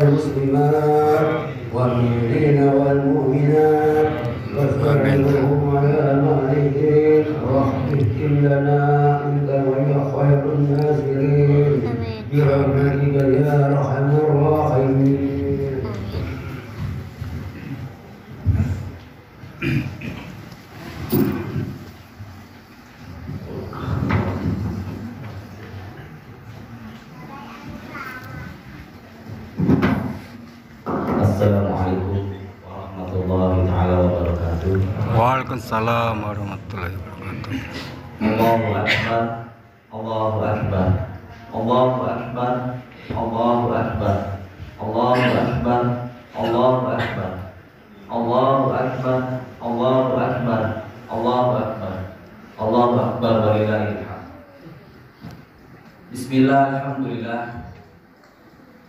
المسلمات والمؤمنين والمؤمنات. واستعينهم على ما عليهم واحفظ لنا انت ويا خير الناصرين برحمتك يا أرحم الراحمين. Warahmatullahi wabarakatuh. Allahu akbar. Allahu akbar. Allahu akbar. Allahu akbar. Allahu akbar. Allahu akbar. Allahu akbar. Allahu akbar. Allahu akbar. Allahu akbar hamd. Bismillah, alhamdulillah.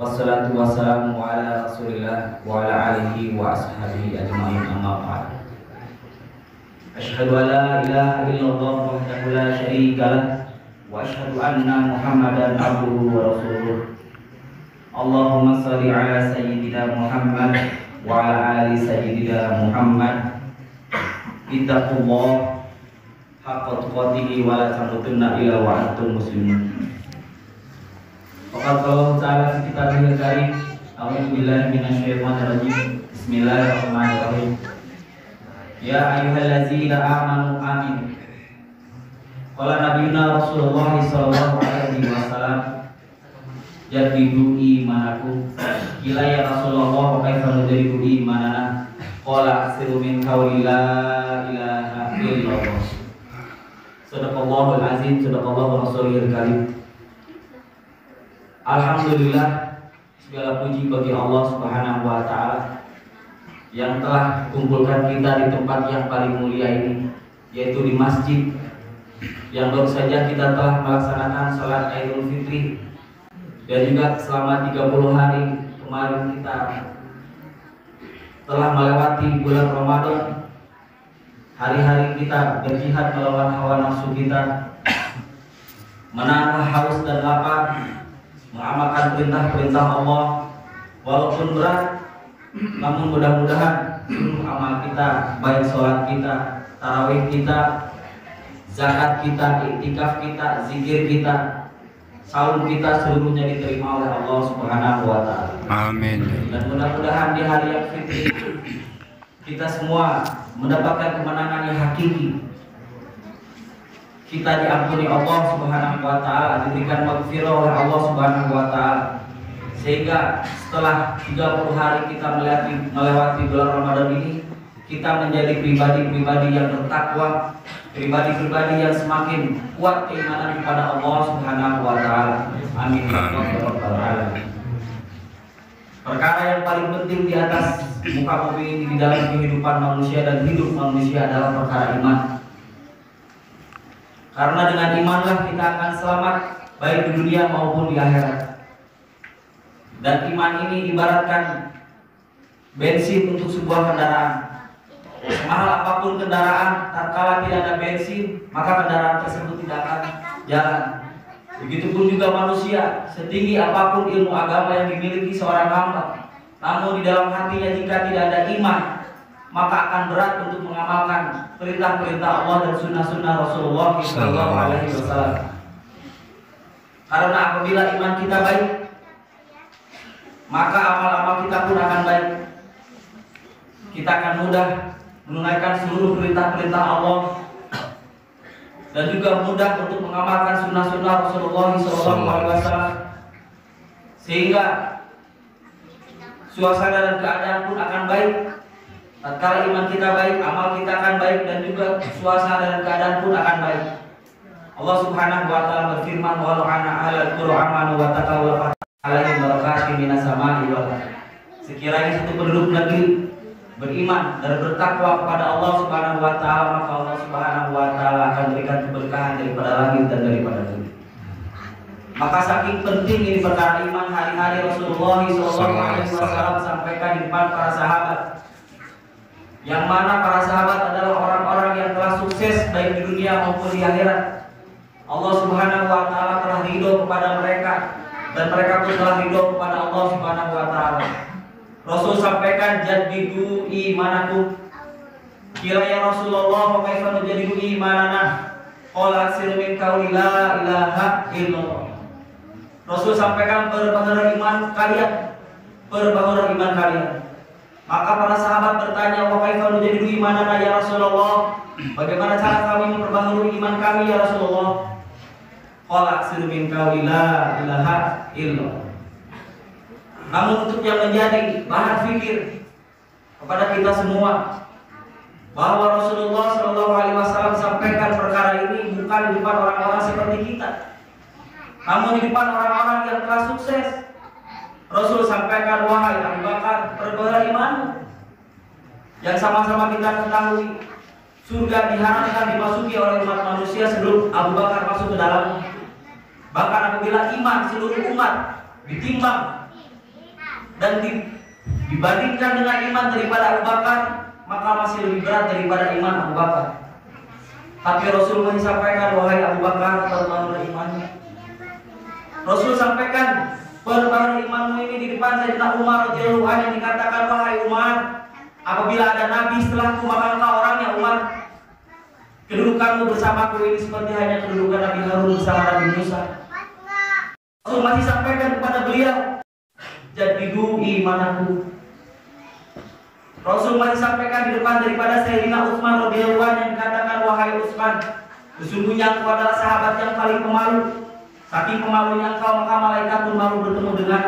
Wassalatu wassalamu ala rasulillah wa ala alihi wa ashabihi ajma'in amma أشهد أن لا إله إلا الله وحده لا شريك له وأشهد أن محمدا عبده ورسوله اللهم صل على سيدنا محمد وعلى آل سيدنا محمد اتقوا الله حق تقاته ولا تموتن إلا وأنتم مسلمون Fakat kalau taala sekitar mengenai Alhamdulillah minasyaitonirrajim Bismillahirrahmanirrahim Ya ayyuhallazina amanu amin. Qala nabiyuna Rasulullah sallallahu alaihi wasallam Jadi عليه manaku Gila ya Rasulullah wa kaifa nudriku imanana? Qala asiru min qawli la ilaha illallah. Sadaqallahul azim, sadaqallahu rasulil karim. Alhamdulillah segala puji bagi Allah Subhanahu wa taala yang telah kumpulkan kita di tempat yang paling mulia ini yaitu di masjid. Yang baru saja kita telah melaksanakan sholat Idul Fitri dan juga selama 30 hari kemarin kita telah melewati bulan Ramadan. Hari-hari kita berjihad melawan hawa nafsu kita menahan haus dan lapar mengamalkan perintah-perintah Allah walaupun berat namun mudah-mudahan seluruh amal kita baik sholat kita tarawih kita zakat kita iktikaf kita zikir kita saum kita seluruhnya diterima oleh Allah Subhanahu wa taala Amin. dan mudah-mudahan di hari yang fitri kita semua mendapatkan kemenangan yang hakiki kita diampuni Allah Subhanahu wa taala, diberikan maghfirah oleh Allah Subhanahu wa taala. Sehingga setelah 30 hari kita melewati melewati bulan Ramadan ini, kita menjadi pribadi-pribadi yang bertakwa, pribadi-pribadi yang semakin kuat keimanan kepada Allah Subhanahu wa taala. Amin. Perkara yang paling penting di atas muka bumi ini di dalam kehidupan manusia dan hidup manusia adalah perkara iman. Karena dengan imanlah kita akan selamat baik di dunia maupun di akhirat. Dan iman ini ibaratkan bensin untuk sebuah kendaraan. Semahal apa pun kendaraan, tatkala tidak ada bensin, maka kendaraan tersebut tidak akan jalan. Begitupun juga manusia, setinggi apa pun ilmu agama yang dimiliki seorang hamba, namun di dalam hatinya jika tidak ada iman, maka akan berat untuk mengamalkan perintah-perintah Allah dan sunnah-sunnah Rasulullah Sallallahu Alaihi Wasallam. Karena apabila iman kita baik, maka amal-amal kita pun akan baik. Kita akan mudah menunaikan seluruh perintah-perintah Allah dan juga mudah untuk mengamalkan sunnah-sunnah Rasulullah Wasallam sehingga suasana dan keadaan pun akan baik Tatkala iman kita baik, amal kita akan baik dan juga suasana dan keadaan pun akan baik. Allah Subhanahu wa taala berfirman, "Walau ana ahlal qura amanu wa taqaw la alaihim barakatun minas sama'i wal Sekiranya satu penduduk negeri beriman dan bertakwa kepada Allah Subhanahu wa taala, maka Allah Subhanahu wa taala akan berikan keberkahan daripada langit dan daripada bumi. Maka saking penting ini perkara iman hari-hari Rasulullah SAW sampaikan di depan para sahabat yang mana para sahabat adalah orang-orang yang telah sukses baik di dunia maupun di akhirat. Allah Subhanahu wa taala telah ridho kepada mereka dan mereka pun telah ridho kepada Allah Subhanahu wa taala. Rasul sampaikan jadidu imanakum. Kira ya Rasulullah wa kaifa nujadidu imanana? Qala aksir min qauli la ilaha illallah. Rasul sampaikan perbaharui iman kalian, perbaharui iman kalian. Maka para sahabat bertanya, "Wa kaifa nujadidu imanana ya Rasulullah?" Bagaimana cara kami memperbaharui iman kami ya Rasulullah? Qala aksir min ilaha illallah. Namun untuk yang menjadi bahan fikir kepada kita semua bahwa Rasulullah Shallallahu Alaihi Wasallam sampaikan perkara ini bukan di depan orang-orang seperti kita, namun di depan orang-orang yang telah sukses. Rasul sampaikan wahai Abu Bakar perbaharui imanmu yang sama-sama kita ketahui surga diharapkan dimasuki oleh umat manusia sebelum Abu Bakar masuk ke dalamnya. Bahkan apabila iman seluruh umat ditimbang dan di- dibandingkan dengan iman daripada Abu Bakar, maka masih lebih berat daripada iman Abu Bakar. Tapi Rasul menyampaikan wahai Abu Bakar perbaharui imanmu. Rasul sampaikan perbaharui imanmu ini di depan Sayyidina Umar radhiyallahu anhu dikatakan wahai Umar, apabila ada nabi setelahku maka engkau orangnya Umar. Kedudukanmu bersamaku ini seperti hanya kedudukan Nabi Harun bersama Nabi Musa. Rasul masih sampaikan kepada beliau, jadidu imanaku. Rasul masih sampaikan di depan daripada Sayyidina Utsman radhiyallahu yang dikatakan wahai Utsman, sesungguhnya engkau adalah sahabat yang paling pemalu. Saking pemalunya engkau maka malaikat pun malu bertemu dengan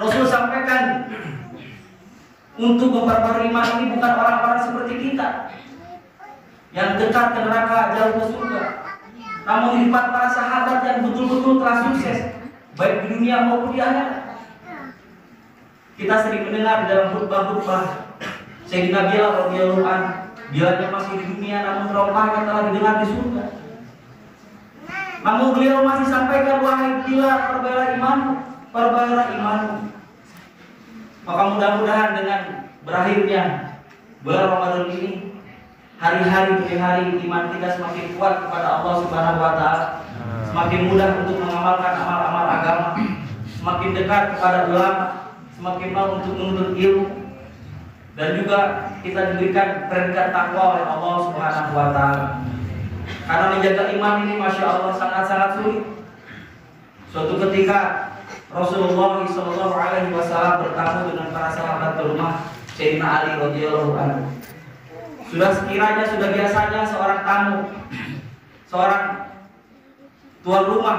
Rasul sampaikan untuk memperbarui iman ini bukan orang-orang seperti kita yang dekat ke neraka jauh ke surga. Namun depan para sahabat yang betul-betul telah sukses baik di dunia maupun di akhirat. Kita sering mendengar dalam khutbah-khutbah Sayyidina Bilal radhiyallahu anhu Bilalnya masih di dunia namun terompahnya telah didengar di surga. Namun beliau masih sampaikan wahai Bilal perbaikilah imanmu, perbaikilah imanmu. Maka mudah-mudahan dengan berakhirnya bulan Ramadan ini hari-hari demi hari iman kita semakin kuat kepada Allah Subhanahu wa taala. Semakin mudah untuk mengamalkan amal-amal agama, semakin dekat kepada ulama, semakin mau untuk menuntut ilmu dan juga kita diberikan peringkat takwa oleh Allah Subhanahu wa taala. Karena menjaga iman ini Masya Allah sangat-sangat sulit Suatu ketika Rasulullah Wasallam bertamu dengan para sahabat ke rumah Sayyidina Ali radhiyallahu anhu. Sudah sekiranya sudah biasanya seorang tamu, seorang tuan rumah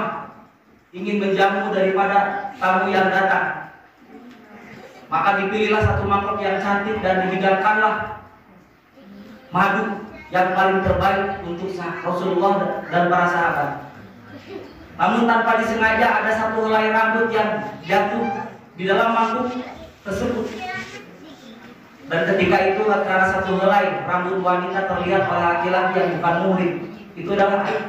ingin menjamu daripada tamu yang datang. Maka dipilihlah satu mangkok yang cantik dan dihidangkanlah madu yang paling terbaik untuk Rasulullah dan para sahabat. Namun tanpa disengaja ada satu helai rambut yang jatuh di dalam mangkuk tersebut. Dan ketika itu karena satu helai rambut wanita terlihat oleh laki-laki yang bukan muhrim, itu adalah aib.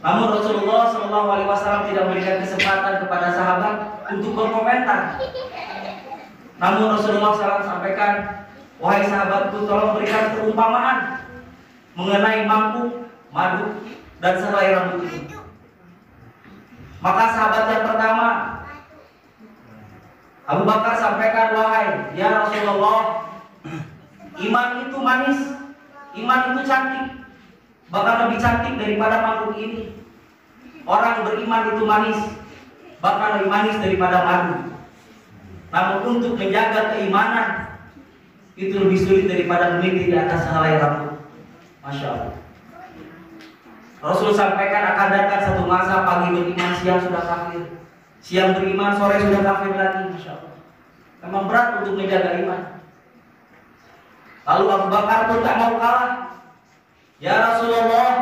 Namun Rasulullah Shallallahu Alaihi Wasallam tidak memberikan kesempatan kepada sahabat untuk berkomentar. Namun Rasulullah SAW sampaikan, wahai sahabatku, tolong berikan perumpamaan mengenai mangkuk, madu, dan sehelai rambut ini. Maka sahabat yang pertama Abu Bakar sampaikan wahai ya Rasulullah iman itu manis iman itu cantik bahkan lebih cantik daripada mangkuk ini. Orang beriman itu manis bahkan lebih manis daripada madu namun untuk menjaga keimanan itu lebih sulit daripada meniti di atas sehelai rambut Masya Allah. Rasul sampaikan akan datang satu masa pagi beriman, siang sudah kafir. Siang beriman, sore sudah kafir lagi, Masya Allah. Memang berat untuk menjaga iman. Lalu Abu Bakar pun tak mau kalah. Ya Rasulullah,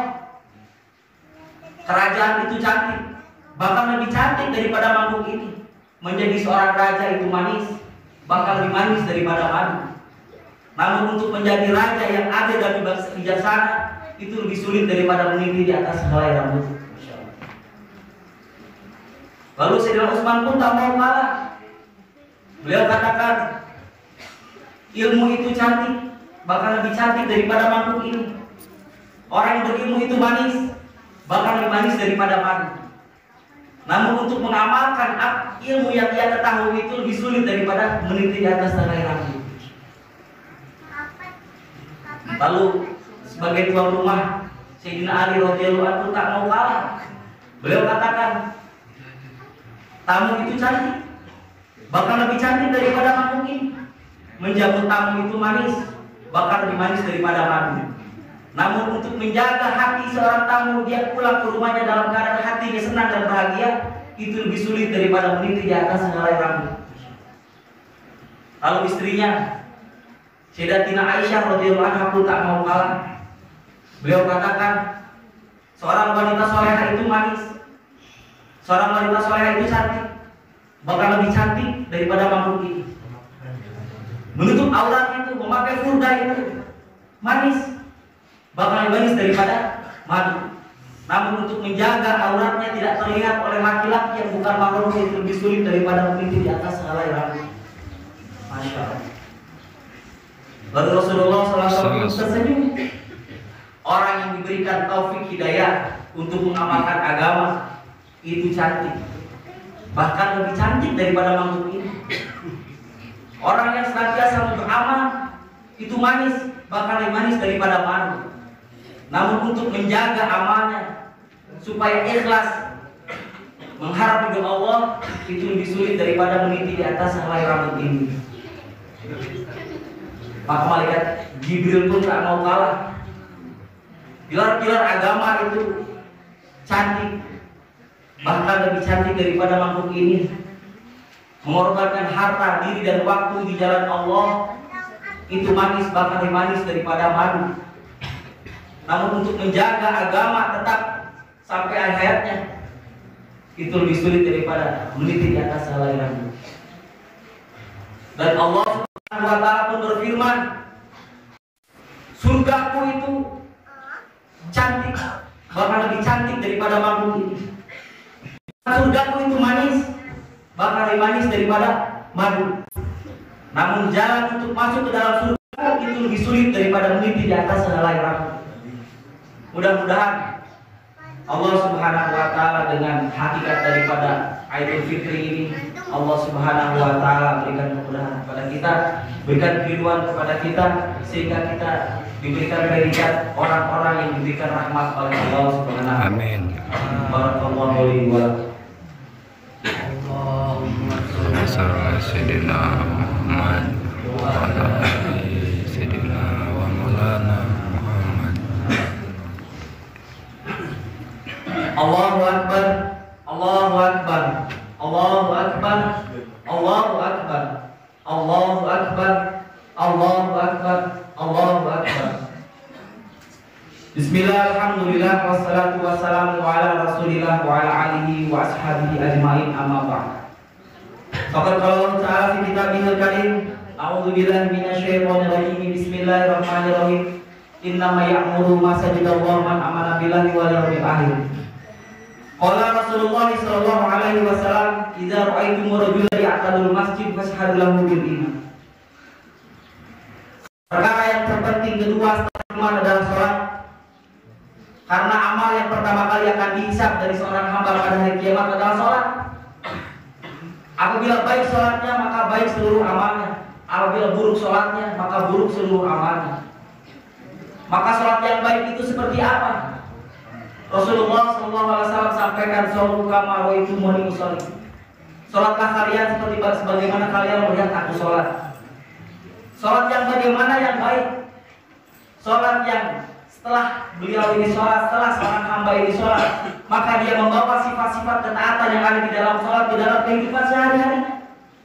kerajaan itu cantik, bahkan lebih cantik daripada mangkuk ini. Menjadi seorang raja itu manis, bahkan lebih manis daripada madu. Namun untuk menjadi raja yang ada dan bijaksana itu lebih sulit daripada meniti di atas helai rambut. Lalu Sayyidina Utsman pun tak mau kalah. Beliau katakan ilmu itu cantik, bahkan lebih cantik daripada mangkuk ini. Orang yang berilmu itu manis, bahkan lebih manis daripada madu. Namun untuk mengamalkan ilmu yang ia ketahui itu lebih sulit daripada meniti di atas tangkai rambut. Lalu sebagai tuan rumah Sayyidina Ali radhiyallahu anhu tak mau kalah. Beliau katakan, tamu itu cantik, bahkan lebih cantik daripada makhluk ini. Menjamu tamu itu manis, bahkan lebih manis daripada madu. Namun untuk menjaga hati seorang tamu dia pulang ke rumahnya dalam keadaan hatinya senang dan bahagia itu lebih sulit daripada meniti di atas sehelai rambut. Lalu istrinya Sayyidatina Aisyah radhiyallahu anha pun tak mau kalah. Beliau katakan seorang wanita soleha itu manis, seorang wanita soleha itu cantik, bahkan lebih cantik daripada makhluk ini. Menutup aurat itu, memakai furda itu manis, bahkan lebih manis daripada madu. Namun untuk menjaga auratnya tidak terlihat oleh laki-laki yang bukan makhluk itu lebih sulit daripada memiliki di atas helai rambut. Masya Allah. Lalu Rasulullah SAW tersenyum. Orang yang diberikan taufik hidayah untuk mengamalkan agama itu cantik. Bahkan lebih cantik daripada makhluk ini. Orang yang senantiasa beramal itu manis, bahkan lebih manis daripada madu. Namun untuk menjaga amalnya supaya ikhlas mengharap ridho Allah itu lebih sulit daripada meniti di atas helai rambut ini. Maka malaikat Jibril pun tak mau kalah. Pilar-pilar agama itu cantik, bahkan lebih cantik daripada makhluk ini. Mengorbankan harta, diri dan waktu di jalan Allah itu manis bahkan lebih manis daripada madu. Namun untuk menjaga agama tetap sampai akhir hayatnya itu lebih sulit daripada meniti di atas helai rambut. Dan Allah Subhanahu wa taala pun berfirman, surgaku itu cantik, bahkan lebih cantik daripada makhluk ini. Surgaku itu manis, bahkan lebih manis daripada madu. Namun jalan untuk masuk ke dalam surga itu lebih sulit daripada meniti di atas helai rambut. Mudah-mudahan Allah Subhanahu wa taala dengan hakikat daripada Idul Fitri ini Allah Subhanahu wa taala berikan kemudahan kepada kita, berikan kerinduan kepada kita sehingga kita diberikan predikat orang-orang yang diberikan rahmat oleh Allah Subhanahu wa taala. Amin. Barakallahu li wa lakum. Masalah Sayyidina Muhammad wa ala ali Sayyidina wa Maulana Muhammad. Allahu Akbar Allahu Akbar Allahu Akbar Allahu Akbar Allahu Akbar Allahu Akbar Allahu Akbar Bismillah, Alhamdulillah, wassalatu wassalamu ala rasulillah wa ala alihi wa ashabihi ajma'in amma ba'd Faqad qala Ta'ala fi kitabihil karim A'udzu billahi minasyaitonir rajim Bismillahirrahmanirrahim Innama ya'muru masajidallah man amana billahi wal yawmil akhir Qala Rasulullah sallallahu alaihi wasallam, "Idza ra'aitum rajulan ya'tadul masjid fashhadu lahu bil iman." Perkara yang terpenting kedua setelah iman adalah sholat. Karena amal yang pertama kali akan dihisab dari seorang hamba pada hari kiamat adalah sholat. Apabila baik sholatnya maka baik seluruh amalnya. Apabila buruk sholatnya maka buruk seluruh amalnya. Maka sholat yang baik itu seperti apa? Rasulullah SAW sampaikan sholat kama itu muni usolli. Sholatlah kalian seperti sebagaimana kalian melihat aku sholat. Sholat yang bagaimana yang baik? Sholat yang setelah beliau ini sholat, setelah seorang hamba ini sholat, maka dia membawa sifat-sifat ketaatan yang ada di dalam sholat, di dalam kehidupan sehari-hari.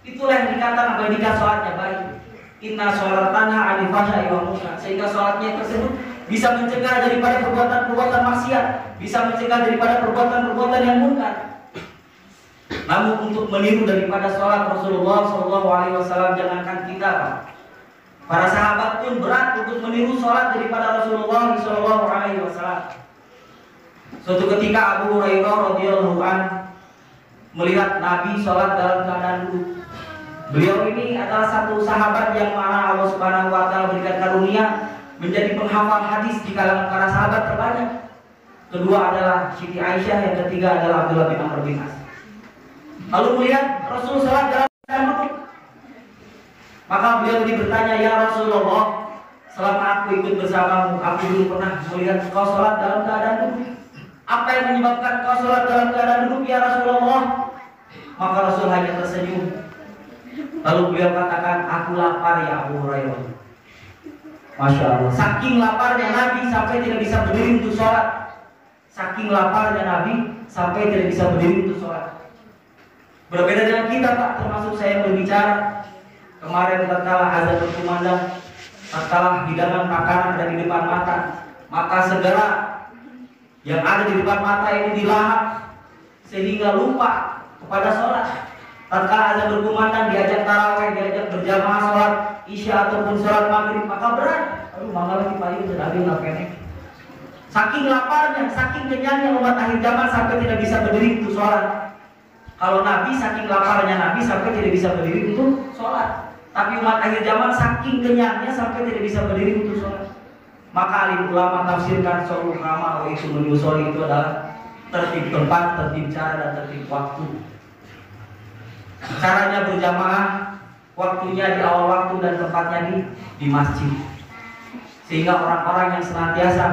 Itulah yang dikatakan menjadikan sholatnya baik. Inna sholat tanha anifasya wa munkar. Sehingga sholatnya tersebut bisa mencegah daripada perbuatan-perbuatan maksiat, bisa mencegah daripada perbuatan-perbuatan yang munkar. Namun untuk meniru daripada sholat Rasulullah Wasallam jangankan kita. Para sahabat pun berat untuk meniru sholat daripada Rasulullah Shallallahu Alaihi Wasallam. Suatu ketika Abu Hurairah radhiyallahu an melihat Nabi sholat dalam keadaan duduk. Beliau ini adalah satu sahabat yang mana Allah Subhanahu Wa Taala berikan karunia menjadi penghafal hadis di kalangan para sahabat terbanyak. Kedua adalah Siti Aisyah, yang ketiga adalah Abdullah bin Amr bin As. Lalu melihat Rasul sholat dalam keadaan duduk. Maka beliau ini bertanya, Ya Rasulullah, selama aku ikut bersamamu, aku belum pernah melihat kau sholat dalam keadaan duduk. Apa yang menyebabkan kau sholat dalam keadaan duduk, Ya Rasulullah? Maka Rasul hanya tersenyum. Lalu beliau katakan, aku lapar ya Abu Hurairah. Masya Allah. Saking laparnya Nabi sampai tidak bisa berdiri untuk sholat. Saking laparnya Nabi sampai tidak bisa berdiri untuk sholat. Berbeda dengan kita Pak, termasuk saya berbicara. Kemarin tatkala azan berkumandang, tatkala hidangan makanan ada di depan mata, maka segera yang ada di depan mata ini dilahap sehingga lupa kepada sholat. Tatkala azan berkumandang diajak taraweh, diajak berjamaah sholat isya ataupun sholat maghrib, maka berat. Aduh, mangga lagi paling sudah nggak kene. Saking laparnya, saking kenyangnya umat akhir zaman sampai tidak bisa berdiri untuk sholat. Kalau Nabi saking laparnya Nabi sampai tidak bisa berdiri untuk sholat. Tapi umat akhir zaman saking kenyangnya sampai tidak bisa berdiri untuk sholat. Maka alim ulama tafsirkan sholat kama itu menyusul itu adalah tertib tempat, tertib cara dan tertib waktu. Caranya berjamaah, waktunya di awal waktu dan tempatnya di di masjid. Sehingga orang-orang yang senantiasa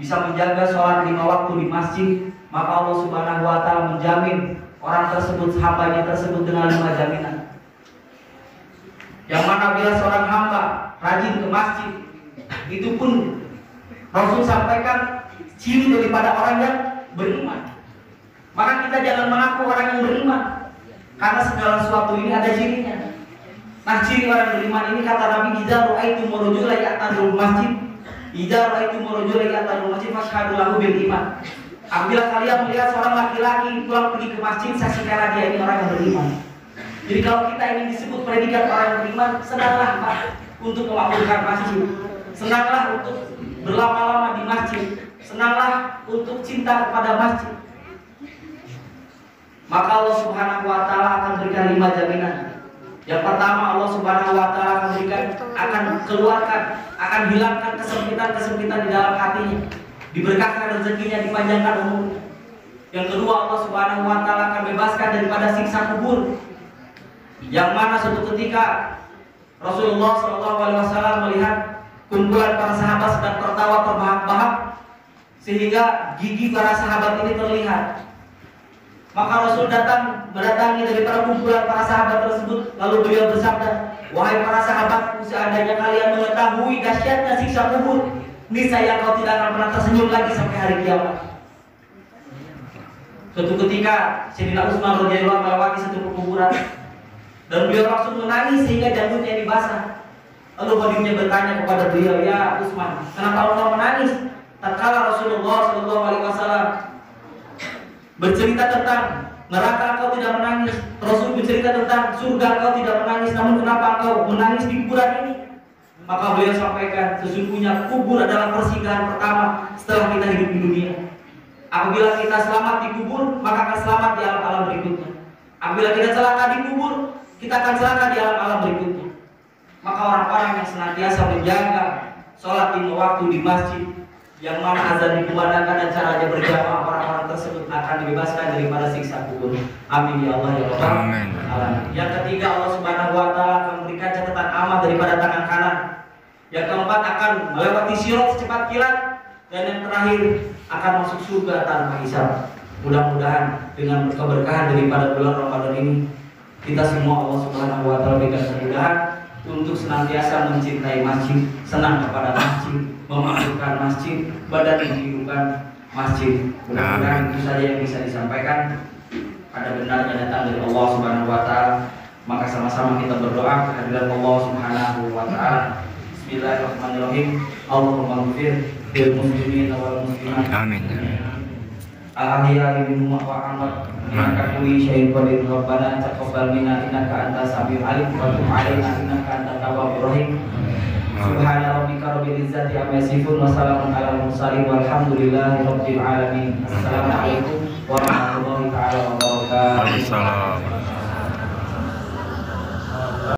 bisa menjaga sholat lima waktu di masjid, maka Allah Subhanahu wa taala menjamin orang tersebut hambanya tersebut dengan lima jaminan. Yang mana bila seorang hamba rajin ke masjid, itu pun Rasul sampaikan ciri daripada orang yang beriman. Maka kita jangan mengaku orang yang beriman, karena segala sesuatu ini ada cirinya. Nah ciri orang beriman ini kata Nabi Idza ru'aitu murujula ya'tadul masjid Idza ru'aitu murujula ya'tadul masjid fashhadu lahu bil iman Apabila kalian melihat seorang laki-laki pulang pergi ke masjid, saksikanlah dia ini orang yang beriman. Jadi kalau kita ini disebut predikat orang beriman, senanglah Pak untuk memakmurkan masjid. Senanglah untuk berlama-lama di masjid. Senanglah untuk cinta kepada masjid. Maka Allah Subhanahu wa taala akan berikan lima jaminan. Yang pertama Allah Subhanahu wa taala akan berikan akan keluarkan, akan hilangkan kesempitan-kesempitan di dalam hatinya diberkahkan rezekinya, dipanjangkan umurnya. Yang kedua Allah Subhanahu wa taala akan bebaskan daripada siksa kubur. Yang mana suatu ketika Rasulullah wasallam melihat kumpulan para sahabat sedang tertawa terbahak-bahak sehingga gigi para sahabat ini terlihat. Maka Rasul datang mendatangi dari para kumpulan para sahabat tersebut lalu beliau bersabda, "Wahai para sahabat, seandainya kalian mengetahui dahsyatnya siksa kubur, niscaya kau tidak akan pernah tersenyum lagi sampai hari kiamat. Suatu ketika Sayyidina Utsman radhiyallahu melewati satu kuburan dan beliau langsung menangis sehingga janggutnya dibasah. Lalu Khadijah bertanya kepada beliau, "Ya Utsman, kenapa engkau menangis?" Tatkala Rasulullah Shallallahu alaihi wasallam bercerita tentang neraka engkau tidak menangis, Rasul bercerita tentang surga engkau tidak menangis, namun kenapa engkau menangis di kuburan ini? Maka beliau sampaikan sesungguhnya kubur adalah persinggahan pertama setelah kita hidup di dunia. Apabila kita selamat di kubur, maka akan selamat di alam-alam berikutnya. Apabila kita celaka di kubur, kita akan celaka di alam-alam berikutnya. Maka orang-orang yang senantiasa menjaga sholat lima waktu di masjid, yang mana azan dikumandangkan dan caranya berjamaah orang-orang tersebut akan dibebaskan daripada siksa kubur. Amin ya Allah ya Rabbal Amin. Yang ketiga Allah Subhanahu wa taala akan memberikan catatan amal daripada tangan kanan. Yang keempat akan melewati sirat secepat kilat dan yang terakhir akan masuk surga tanpa hisab. Mudah-mudahan dengan keberkahan daripada bulan Ramadan ini kita semua Allah Subhanahu wa taala berikan kemudahan untuk senantiasa mencintai masjid, senang kepada masjid, memasukkan masjid, badan menghidupkan masjid. Mudah-mudahan itu saja yang bisa disampaikan. Ada benarnya datang dari Allah Subhanahu wa taala. Maka sama-sama kita berdoa kehadiran Allah Subhanahu wa taala. Bismillahirrahmanirrahim. Allahumma ghfir lil muslimin wal muslimat. Amin. Al-ahya minhum wa amat Innaka kulli syai'in qadir Rabbana taqabbal minna innaka antas samiul alim. Wa tub alaina innaka antat tawwabur rahim. Subhana rabbika rabbil izzati amma yasifun wa salamun alal mursalin walhamdulillahi rabbil alamin. Assalamualaikum warahmatullahi taala wabarakatuh. Waalaikumsalam.